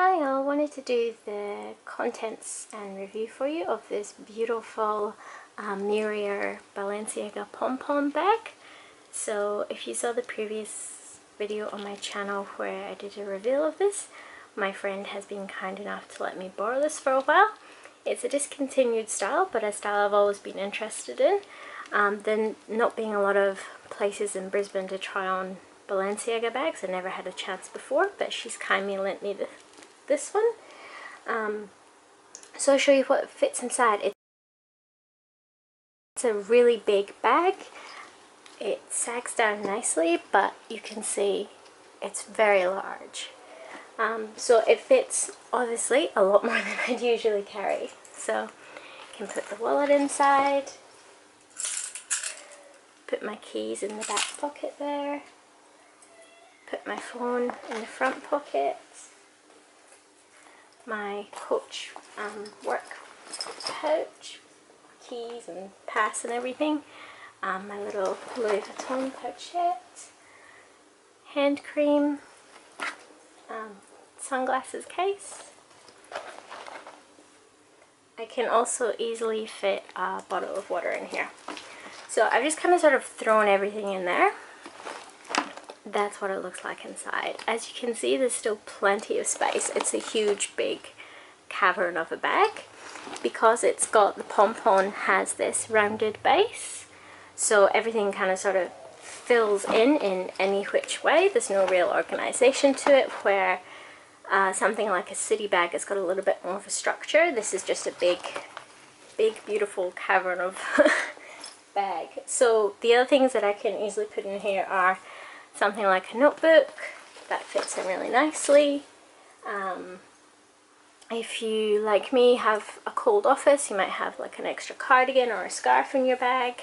Hi, I wanted to do the contents and review for you of this beautiful um, Mirier Balenciaga pom-pom bag. So if you saw the previous video on my channel where I did a reveal of this, my friend has been kind enough to let me borrow this for a while. It's a discontinued style, but a style I've always been interested in. Um, there not being a lot of places in Brisbane to try on Balenciaga bags, I never had a chance before, but she's kindly lent me this this one. Um, so I'll show you what fits inside. It's a really big bag. It sags down nicely, but you can see it's very large. Um, so it fits, obviously, a lot more than I'd usually carry. So I can put the wallet inside, put my keys in the back pocket there, put my phone in the front pocket, my Coach um, work pouch, keys and pass and everything, um, my little Louis Vuitton pochette, hand cream, um, sunglasses case. I can also easily fit a bottle of water in here. So I've just kind of sort of thrown everything in there that's what it looks like inside. As you can see, there's still plenty of space. It's a huge, big cavern of a bag because it's got the pom-pom has this rounded base. So everything kind of sort of fills in in any which way. There's no real organization to it where uh, something like a city bag has got a little bit more of a structure. This is just a big, big, beautiful cavern of bag. So the other things that I can easily put in here are something like a notebook that fits in really nicely. Um, if you, like me, have a cold office, you might have like an extra cardigan or a scarf in your bag.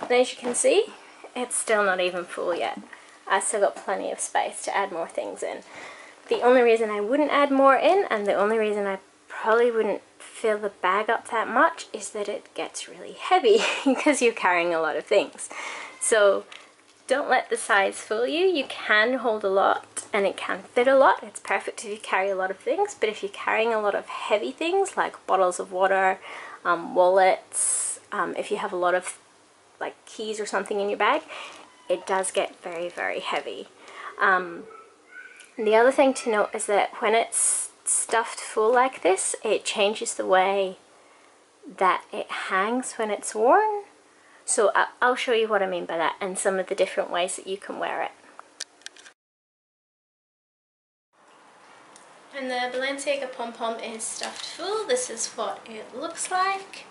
And as you can see, it's still not even full yet. I still got plenty of space to add more things in. The only reason I wouldn't add more in, and the only reason I probably wouldn't fill the bag up that much, is that it gets really heavy because you're carrying a lot of things. So don't let the size fool you. You can hold a lot and it can fit a lot. It's perfect if you carry a lot of things, but if you're carrying a lot of heavy things like bottles of water, um, wallets, um, if you have a lot of like keys or something in your bag, it does get very, very heavy. Um, the other thing to note is that when it's stuffed full like this, it changes the way that it hangs when it's worn. So I'll show you what I mean by that and some of the different ways that you can wear it. And the Balenciaga pom-pom is stuffed full. This is what it looks like.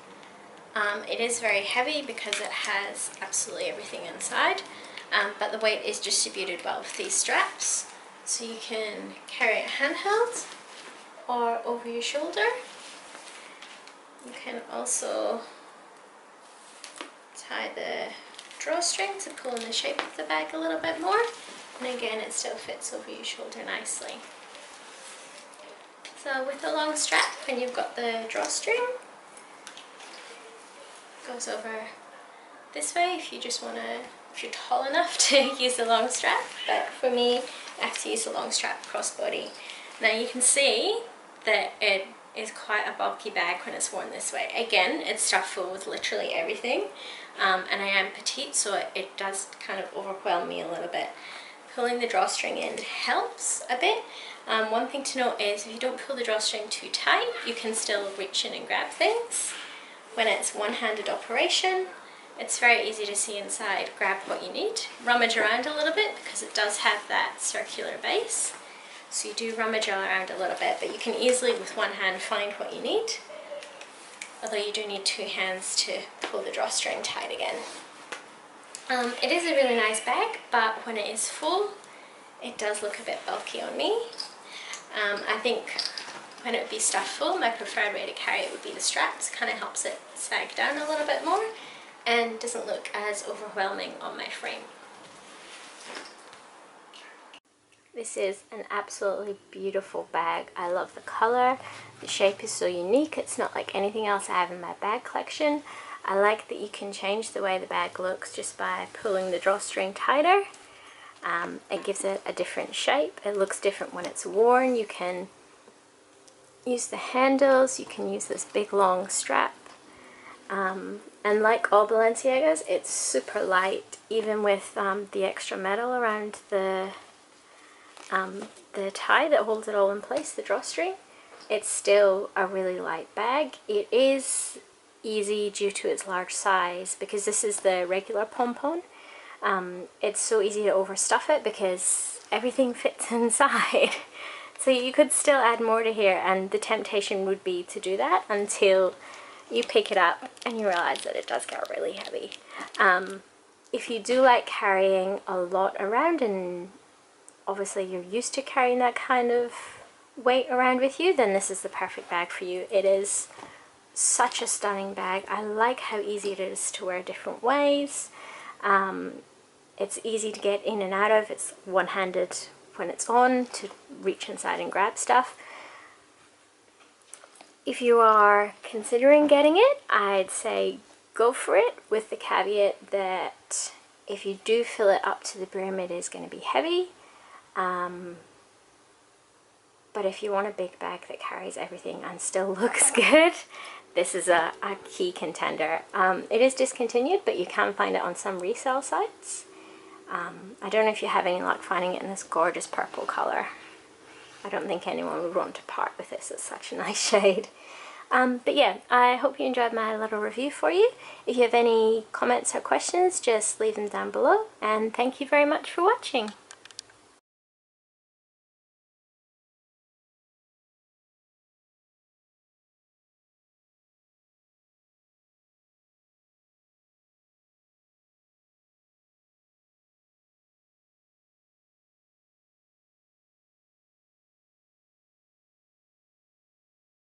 Um, it is very heavy because it has absolutely everything inside, um, but the weight is distributed well with these straps. So you can carry it handheld or over your shoulder. You can also tie the drawstring to pull in the shape of the bag a little bit more and again it still fits over your shoulder nicely. So with the long strap when you've got the drawstring goes over this way if you just want to if you're tall enough to use the long strap but for me I have to use the long strap crossbody. Now you can see that it is quite a bulky bag when it's worn this way. Again, it's stuffed full with literally everything um, and I am petite so it, does kind of overwhelm me a little bit. Pulling the drawstring in helps a bit. Um, one thing to note is if you don't pull the drawstring too tight, you can still reach in and grab things. When it's one-handed operation, it's very easy to see inside, grab what you need, rummage around a little bit because it does have that circular base. So you do rummage around a little bit, but you can easily with one hand find what you need although you do need two hands to pull the drawstring tight again. Um, it is a really nice bag, but when it is full, it does look a bit bulky on me. Um, I think when it would be stuffed full, my preferred way to carry it would be the straps. Kind of helps it sag down a little bit more and doesn't look as overwhelming on my frame. This is an absolutely beautiful bag. I love the color. The shape is so unique. It's not like anything else I have in my bag collection. I like that you can change the way the bag looks just by pulling the drawstring tighter. Um, it gives it a different shape. It looks different when it's worn. You can use the handles, you can use this big long strap. Um, and like all Balenciagas, it's super light, even with um, the extra metal around the um, the tie that holds it all in place, the drawstring. It's still a really light bag. It is easy due to its large size because this is the regular pompon. Um, it's so easy to overstuff it because everything fits inside. so you could still add more to here and the temptation would be to do that until you pick it up and you realize that it does get really heavy. Um, if you do like carrying a lot around and obviously you're used to carrying that kind of weight around with you, then this is the perfect bag for you. It is such a stunning bag. I like how easy it is to wear different ways. Um, it's easy to get in and out of. It's one-handed when it's on to reach inside and grab stuff. If you are considering getting it, I'd say go for it with the caveat that if you do fill it up to the brim, it is going to be heavy. Um, but if you want a big bag that carries everything and still looks good, this is a, a key contender. Um, it is discontinued, but you can find it on some resale sites. Um, I don't know if you have any luck finding it in this gorgeous purple colour. I don't think anyone would want to part with this. It's such a nice shade. Um, but yeah, I hope you enjoyed my little review for you. If you have any comments or questions, just leave them down below. And thank you very much for watching.